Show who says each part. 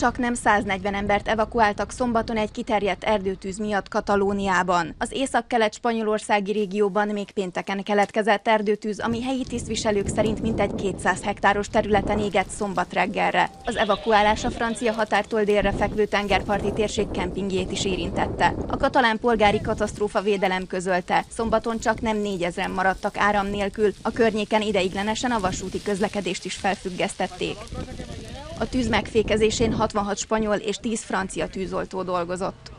Speaker 1: csak nem 140 embert evakuáltak szombaton egy kiterjedt erdőtűz miatt Katalóniában. Az észak-kelet spanyolországi régióban még pénteken keletkezett erdőtűz, ami helyi tisztviselők szerint mintegy 200 hektáros területen égett szombat reggelre. Az evakuálás a francia határtól délre fekvő tengerparti térség kempingjét is érintette. A katalán polgári katasztrófa védelem közölte, szombaton csak nem 4000 maradtak áram nélkül, a környéken ideiglenesen a vasúti közlekedést is felfüggesztették. A tűz megfékezésén 66 spanyol és 10 francia tűzoltó dolgozott.